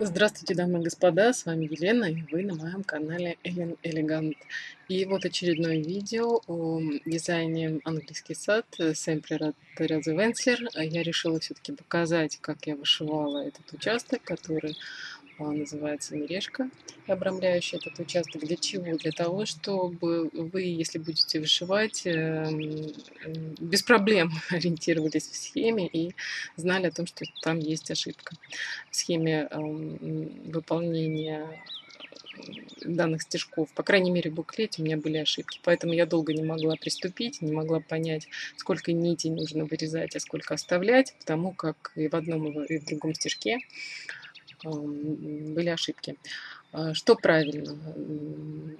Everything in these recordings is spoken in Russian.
Здравствуйте, дамы и господа, с вами Елена, и вы на моем канале Элен Элегант. И вот очередное видео о дизайне английский сад Sempre Терезы Венслер. Я решила все-таки показать, как я вышивала этот участок, который называется мережка, обрамляющая этот участок. Для чего? Для того, чтобы вы, если будете вышивать, эм, без проблем ориентировались в схеме и знали о том, что там есть ошибка в схеме эм, выполнения данных стежков. По крайней мере, в буклете у меня были ошибки, поэтому я долго не могла приступить, не могла понять, сколько нитей нужно вырезать, а сколько оставлять, потому как и в одном, и в другом стежке были ошибки. А, что правильно?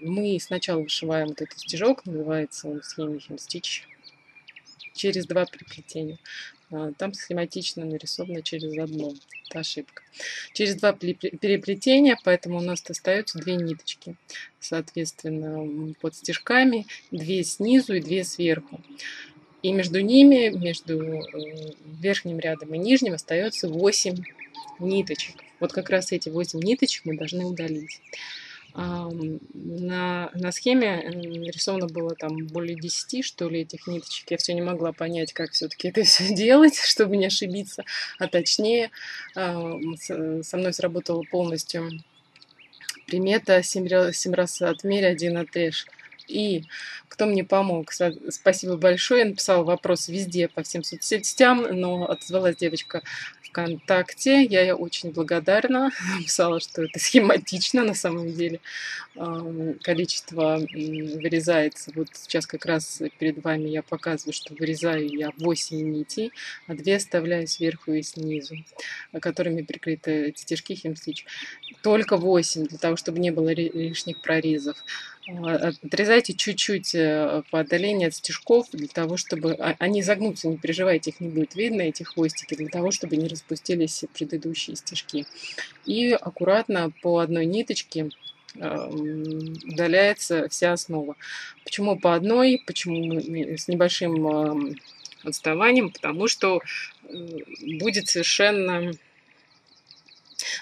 Мы сначала вышиваем вот этот стежок, называется он схеме Stitch, через два переплетения. А, там схематично нарисовано через одно. Это ошибка. Через два переплетения, поэтому у нас остается две ниточки. Соответственно, под стежками две снизу и две сверху. И между ними, между э, верхним рядом и нижним, остается 8 ниточек. Вот как раз эти 8 ниточек мы должны удалить. На, на схеме нарисовано было там более 10, что ли, этих ниточек. Я все не могла понять, как все-таки это все делать, чтобы не ошибиться. А точнее, со мной сработала полностью примета 7, 7 раз отмерь, один отрежь. И кто мне помог, спасибо большое. Я написала вопрос везде, по всем соцсетям, но отозвалась девочка ВКонтакте. Я ей очень благодарна. Написала, что это схематично на самом деле. Количество вырезается. Вот сейчас как раз перед вами я показываю, что вырезаю я 8 нитей, а 2 оставляю сверху и снизу, которыми прикрыты эти стежки химстич. Только 8, для того, чтобы не было лишних прорезов. А, отрезайте чуть-чуть э, по отдалению от стежков, для того, чтобы а, они загнутся, не переживайте, их не будет видно, эти хвостики, для того, чтобы не распустились предыдущие стежки. И аккуратно по одной ниточке удаляется вся основа. Почему по одной, почему с небольшим отставанием? Потому что будет совершенно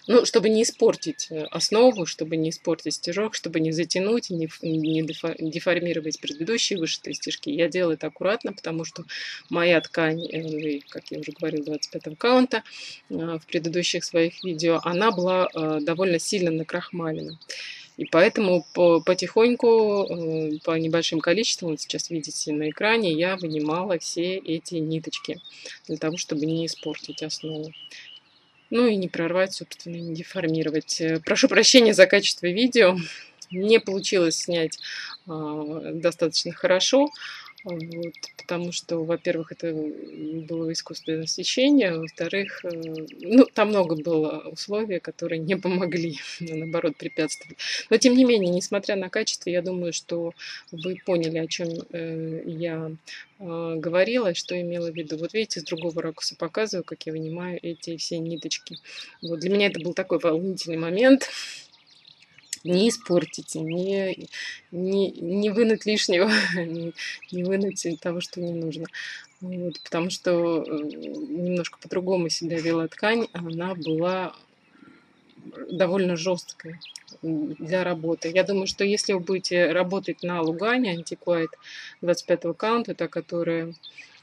ну, чтобы не испортить э, основу, чтобы не испортить стежок, чтобы не затянуть, не, не деформировать предыдущие вышитые стежки. Я делаю это аккуратно, потому что моя ткань, э, как я уже говорила, 25 аккаунта э, в предыдущих своих видео, она была довольно сильно накрахмалена. И поэтому потихоньку, по небольшим количествам, вот сейчас видите на экране, я вынимала все эти ниточки для того, чтобы не испортить основу ну и не прорвать, собственно, не деформировать. Э, прошу прощения за качество видео. Не получилось снять э, достаточно хорошо. Вот, потому что, во-первых, это было искусственное освещение, во-вторых, э, ну, там много было условий, которые не помогли, а наоборот, препятствовали. Но, тем не менее, несмотря на качество, я думаю, что вы поняли, о чем э, я э, говорила, что имела в виду. Вот видите, с другого ракурса показываю, как я вынимаю эти все ниточки. Вот, для меня это был такой волнительный момент, не испортить, не, не, не вынуть лишнего, не вынуть того, что не нужно. Вот, потому что э, немножко по-другому себя вела ткань, она была довольно жесткой для работы. Я думаю, что если вы будете работать на Лугане, антиквайт 25 аккаунта, та, которая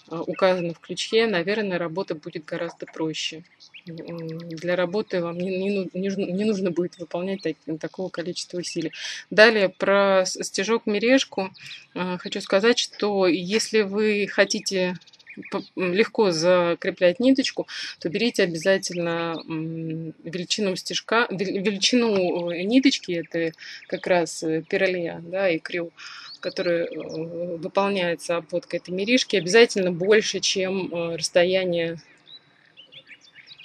а, указано в ключе, наверное, работа будет гораздо проще. Для работы вам не, не, не нужно будет выполнять так, такого количества усилий. Далее про стежок-мережку а, хочу сказать, что если вы хотите легко закреплять ниточку, то берите обязательно величину стежка, величину э, ниточки, это как раз э, пиролия, да, и крю, который э, выполняется обводкой этой мережки, обязательно больше, чем расстояние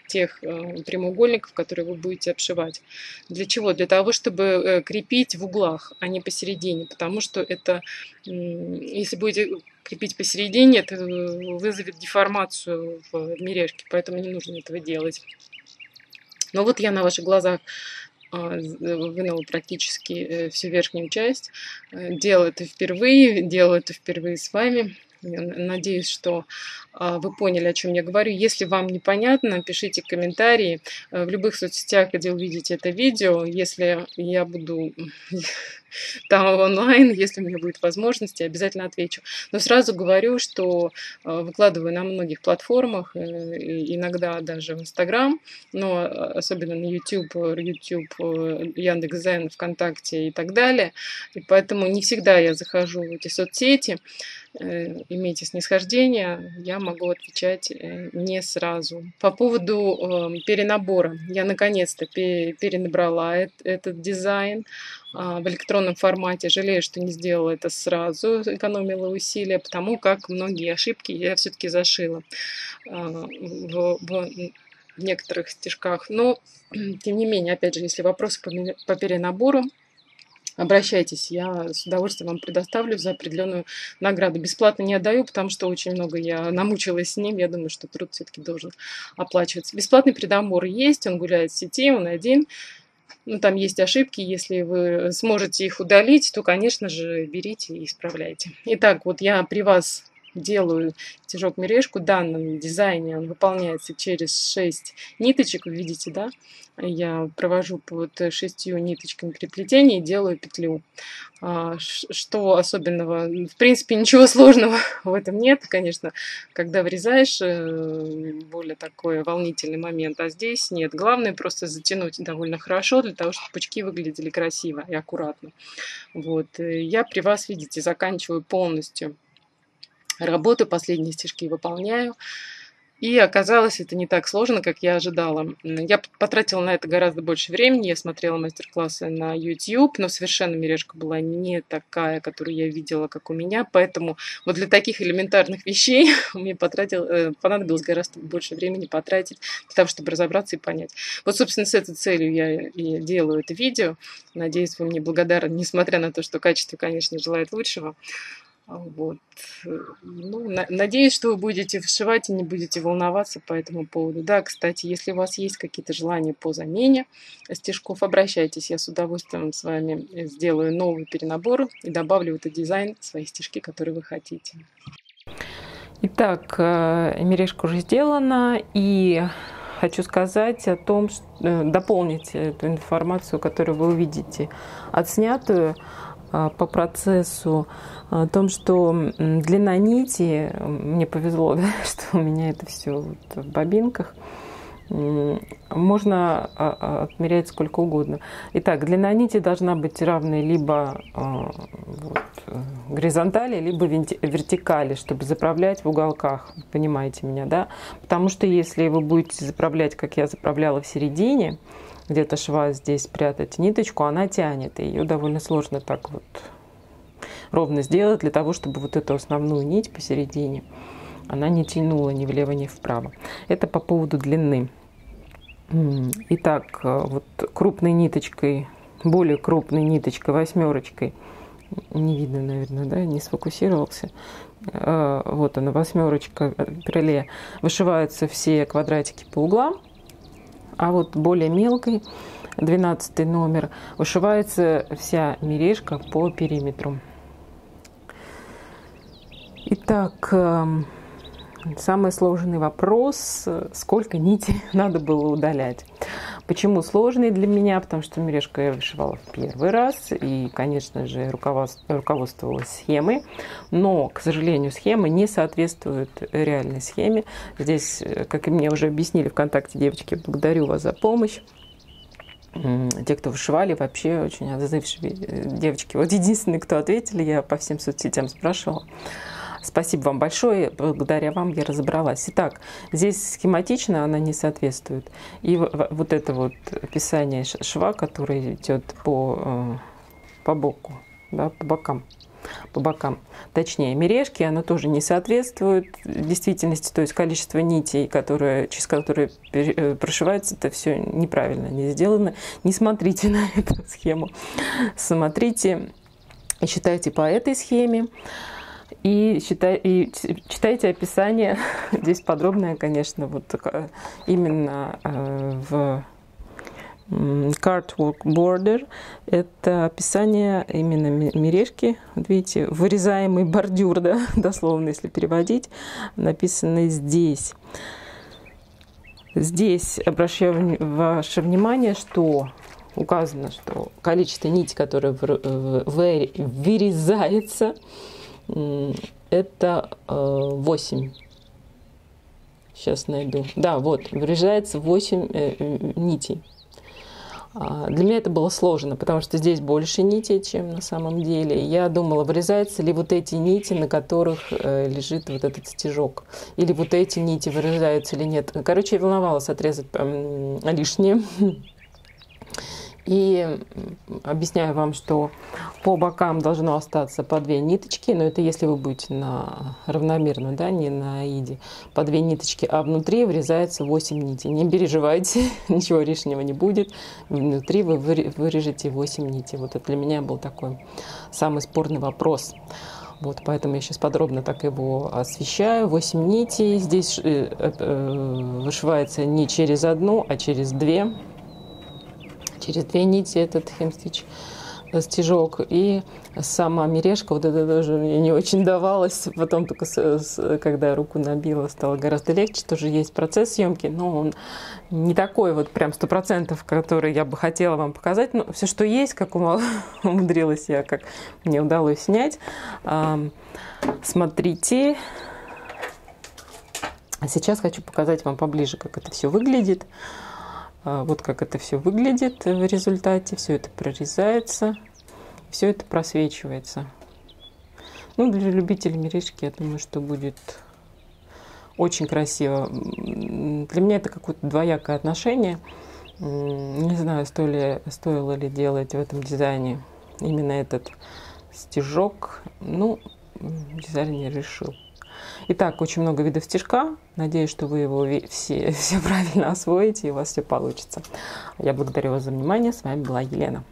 тех прямоугольников, которые вы будете обшивать. Для чего? Для того, чтобы крепить в углах, а не посередине, потому что это, если будете крепить посередине, это вызовет деформацию в мережке, поэтому не нужно этого делать. Но вот я на ваших глазах а, вынула практически э, всю верхнюю часть. Э, делаю это впервые, делаю это впервые с вами. Надеюсь, что а, вы поняли, о чем я говорю. Если вам непонятно, пишите комментарии в любых соцсетях, где увидите это видео. Если я буду там онлайн, если у меня будет возможность, я обязательно отвечу. Но сразу говорю, что э, выкладываю на многих платформах, э, иногда даже в Инстаграм, но э, особенно на YouTube, YouTube, Яндекс.Зен, ВКонтакте и так далее. И поэтому не всегда я захожу в эти соцсети. Имейте снисхождение, я могу отвечать не сразу. По поводу перенабора. Я наконец-то перенабрала этот дизайн в электронном формате. Жалею, что не сделала это сразу, экономила усилия, потому как многие ошибки я все-таки зашила а, в, в некоторых стежках. Но, тем не менее, опять же, если вопросы по перенабору, обращайтесь, я с удовольствием вам предоставлю за определенную награду. Бесплатно не отдаю, потому что очень много я намучилась с ним, я думаю, что труд все-таки должен оплачиваться. Бесплатный предомор есть, он гуляет в сети, он один, ну, там есть ошибки, если вы сможете их удалить, то, конечно же, берите и исправляйте. Итак, вот я при вас делаю стежок мережку в данном дизайне, он выполняется через 6 ниточек, вы видите, да? Я провожу под шестью ниточками переплетения и делаю петлю. А, что особенного? В принципе, ничего сложного в этом нет, конечно, когда врезаешь, э, более такой волнительный момент, а здесь нет. Главное просто затянуть довольно хорошо, для того, чтобы пучки выглядели красиво и аккуратно. Вот. Э, я при вас, видите, заканчиваю полностью работу, последние стежки выполняю. И оказалось, это не так сложно, как я ожидала. Я потратила на это гораздо больше времени. Я смотрела мастер-классы на YouTube, но совершенно мережка была не такая, которую я видела, как у меня. Поэтому вот для таких элементарных вещей мне потратил, э, понадобилось гораздо больше времени потратить для того, чтобы разобраться и понять. Вот, собственно, с этой целью я и делаю это видео. Надеюсь, вы мне благодарны, несмотря на то, что качество, конечно, желает лучшего. Вот. Ну, на, надеюсь, что вы будете вшивать и не будете волноваться по этому поводу. Да, кстати, если у вас есть какие-то желания по замене стежков, обращайтесь. Я с удовольствием с вами сделаю новый перенабор и добавлю в этот дизайн свои стежки, которые вы хотите. Итак, э, мережка уже сделана, и хочу сказать о том, что, э, дополнить эту информацию, которую вы увидите отснятую по процессу о том, что длина нити, мне повезло, да, что у меня это все вот в бобинках, можно а, а, отмерять сколько угодно. Итак, длина нити должна быть равной либо вот, горизонтали, либо вертикали, чтобы заправлять в уголках. Понимаете меня, да? Потому что если вы будете заправлять, как я заправляла в середине, где-то шва здесь прятать ниточку, она тянет. И ее довольно сложно так вот ровно сделать для того, чтобы вот эту основную нить посередине она не тянула ни влево, ни вправо. Это по поводу длины. Итак, э, вот крупной ниточкой, более крупной ниточкой, восьмерочкой, не видно, наверное, да, не сфокусировался. Э, вот она, восьмерочка крыле. Вышиваются все квадратики по углам а вот более мелкой, 12 номер, вышивается вся мережка по периметру. Итак, эм, самый сложный вопрос, сколько нитей надо было удалять. Почему сложный для меня? Потому что мережку я вышивала в первый раз и, конечно же, руководствовалась схемой. Но, к сожалению, схема не соответствует реальной схеме. Здесь, как и мне уже объяснили ВКонтакте, девочки, благодарю вас за помощь те, кто вышивали, вообще очень отзывчивые девочки. Вот единственные, кто ответили, я по всем соцсетям спрашивала. Спасибо вам большое. Благодаря вам я разобралась. Итак, здесь схематично она не соответствует. И вот это вот описание шва, который идет по, э, по боку, да, по бокам по бокам. Точнее, мережки, оно тоже не соответствует действительности, то есть количество нитей, которые, через которые э, прошивается, это все неправильно не сделано. Не смотрите на эту схему. Смотрите и считайте по этой схеме и, читай, и читайте описание, здесь подробное, конечно, вот именно э, в Cardwork Border – это описание именно мережки. Вот видите, вырезаемый бордюр, да, дословно, если переводить, написано здесь. Здесь обращаю ваше внимание, что указано, что количество нити, которое вырезается, это 8. Э, Сейчас найду. Да, вот, вырезается 8 э, нитей. А, для меня это было сложно, потому что здесь больше нитей, чем на самом деле. Я думала, вырезаются ли вот эти нити, на которых э, лежит вот этот стежок, или вот эти нити вырезаются или нет. Короче, я волновалась отрезать лишнее. И объясняю вам, что по бокам должно остаться по две ниточки, но это если вы будете на равномерно, да, не на иде, по две ниточки, а внутри вырезается 8 нитей. Не переживайте, ничего лишнего не будет. Внутри вы вырежете 8 нитей. Вот это для меня был такой самый спорный вопрос. Вот, поэтому я сейчас подробно так его освещаю. 8 нитей. Здесь э, э, вышивается не через одну, а через две через две нити этот хемстич э, стежок. И сама мережка, вот это тоже мне не очень давалось. Потом только, с, с, когда я руку набила, стало гораздо легче. Тоже есть процесс съемки, но он не такой вот прям сто процентов, который я бы хотела вам показать. Но все, что есть, как умудрилась я, как мне удалось снять. Смотрите. А сейчас хочу показать вам поближе, как это все выглядит. А, вот как это все выглядит в результате. Все это прорезается, все это просвечивается. Ну, для любителей мережки, я думаю, что будет очень красиво. Для меня это какое-то двоякое отношение. Не знаю, стоило, стоило ли делать в этом дизайне именно этот стежок. Ну, дизайнер решил. Итак, очень много видов стежка. Надеюсь, что вы его все, все правильно освоите и у вас все получится. Я благодарю вас за внимание. С вами была Елена.